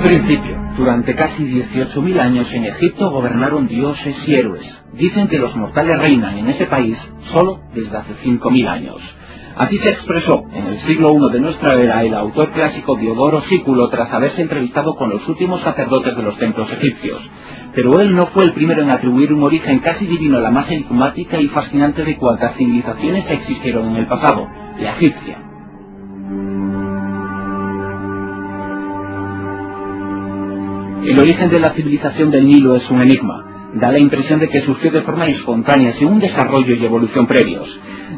principio, durante casi 18.000 años en Egipto gobernaron dioses y héroes. Dicen que los mortales reinan en ese país solo desde hace 5.000 años. Así se expresó en el siglo I de nuestra era el autor clásico Diodoro Sículo tras haberse entrevistado con los últimos sacerdotes de los templos egipcios. Pero él no fue el primero en atribuir un origen casi divino a la más enigmática y fascinante de cuantas civilizaciones existieron en el pasado, la egipcia. El origen de la civilización del Nilo es un enigma. Da la impresión de que surgió de forma espontánea, sin un desarrollo y evolución previos.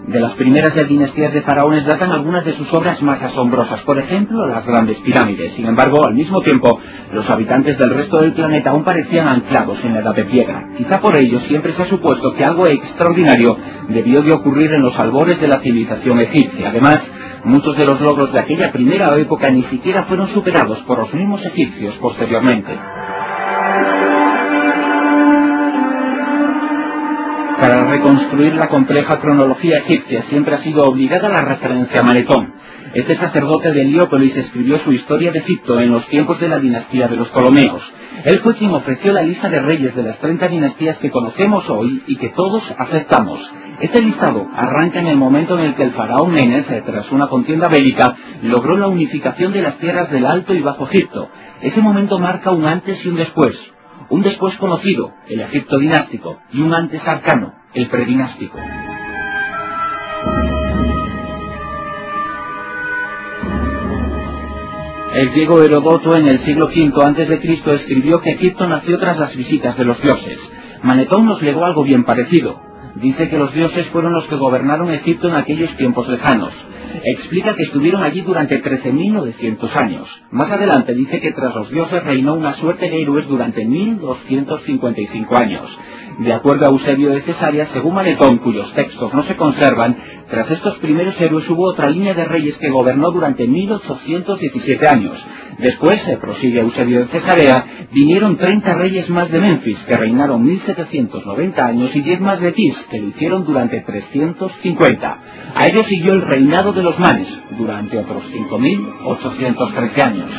De las primeras dinastías de faraones datan algunas de sus obras más asombrosas, por ejemplo, las grandes pirámides. Sin embargo, al mismo tiempo, los habitantes del resto del planeta aún parecían anclados en la edad de piedra. Quizá por ello siempre se ha supuesto que algo extraordinario debió de ocurrir en los albores de la civilización egipcia. Además, muchos de los logros de aquella primera época ni siquiera fueron superados por los mismos egipcios posteriormente. Reconstruir la compleja cronología egipcia siempre ha sido obligada la referencia a Manetón. Este sacerdote de Heliópolis escribió su historia de Egipto en los tiempos de la dinastía de los Ptolomeos. Él fue quien ofreció la lista de reyes de las 30 dinastías que conocemos hoy y que todos aceptamos. Este listado arranca en el momento en el que el faraón Menes, tras una contienda bélica, logró la unificación de las tierras del Alto y Bajo Egipto. Ese momento marca un antes y un después, un después conocido, el Egipto dinástico, y un antes arcano, el predinástico. El griego Herodoto en el siglo V a.C. escribió que Egipto nació tras las visitas de los dioses. Manetón nos legó algo bien parecido. Dice que los dioses fueron los que gobernaron Egipto en aquellos tiempos lejanos. Explica que estuvieron allí durante 13.900 años. Más adelante dice que tras los dioses reinó una suerte de héroes durante 1.255 años. De acuerdo a Eusebio de Cesarea, según Manetón, cuyos textos no se conservan, tras estos primeros héroes hubo otra línea de reyes que gobernó durante 1817 años. Después, se prosigue Eusebio de Cesarea, vinieron 30 reyes más de Memphis, que reinaron 1790 años, y 10 más de Tis, que lo hicieron durante 350. A ello siguió el reinado de los manes, durante otros 5.813 años.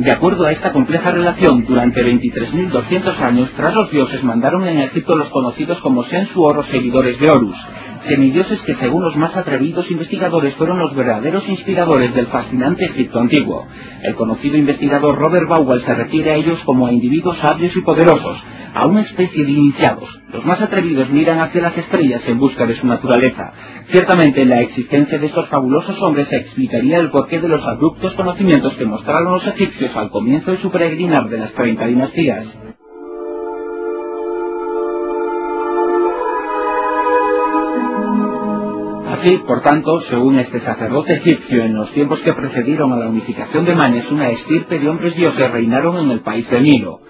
De acuerdo a esta compleja relación, durante 23.200 años, tras los dioses mandaron en Egipto los conocidos como Sensuor o seguidores de Horus, semidioses que según los más atrevidos investigadores fueron los verdaderos inspiradores del fascinante Egipto antiguo. El conocido investigador Robert Bauwell se refiere a ellos como a individuos sabios y poderosos, a una especie de iniciados. Los más atrevidos miran hacia las estrellas en busca de su naturaleza. Ciertamente la existencia de estos fabulosos hombres explicaría el porqué de los abruptos conocimientos que mostraron los egipcios al comienzo de su peregrinar de las 30 dinastías. Así, por tanto, según este sacerdote egipcio, en los tiempos que precedieron a la unificación de Manes, una estirpe de hombres dioses reinaron en el país del Nilo.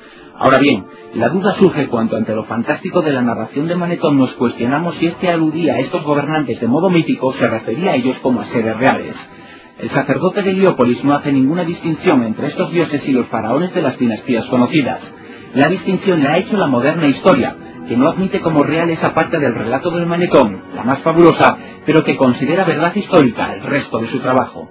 Ahora bien, la duda surge cuando ante lo fantástico de la narración de Manetón nos cuestionamos si este aludía a estos gobernantes de modo mítico se refería a ellos como a seres reales. El sacerdote de Heliópolis no hace ninguna distinción entre estos dioses y los faraones de las dinastías conocidas. La distinción la ha hecho la moderna historia, que no admite como real esa parte del relato del Manetón, la más fabulosa, pero que considera verdad histórica el resto de su trabajo.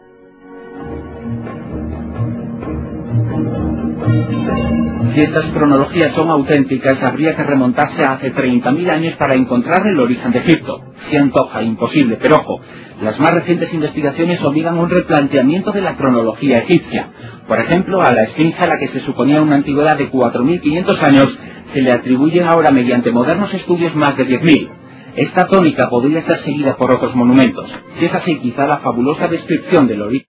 Si estas cronologías son auténticas, habría que remontarse a hace 30.000 años para encontrar el origen de Egipto. Se antoja imposible, pero ojo, las más recientes investigaciones obligan a un replanteamiento de la cronología egipcia. Por ejemplo, a la esfinge a la que se suponía una antigüedad de 4.500 años, se le atribuyen ahora mediante modernos estudios más de 10.000. Esta tónica podría ser seguida por otros monumentos. Si es así, quizá la fabulosa descripción del origen